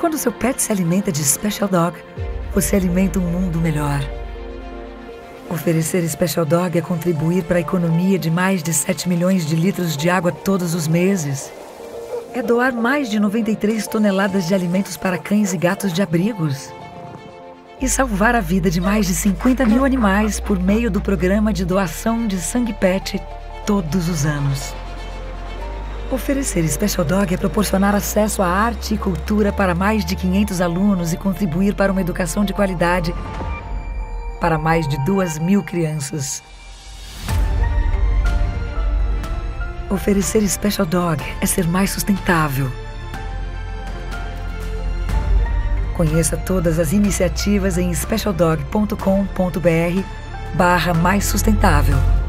Quando seu pet se alimenta de Special Dog, você alimenta um mundo melhor. Oferecer Special Dog é contribuir para a economia de mais de 7 milhões de litros de água todos os meses. É doar mais de 93 toneladas de alimentos para cães e gatos de abrigos. E salvar a vida de mais de 50 mil animais por meio do programa de doação de sangue pet todos os anos. Oferecer Special Dog é proporcionar acesso à arte e cultura para mais de 500 alunos e contribuir para uma educação de qualidade para mais de duas mil crianças. Oferecer Special Dog é ser mais sustentável. Conheça todas as iniciativas em specialdog.com.br barra mais sustentável.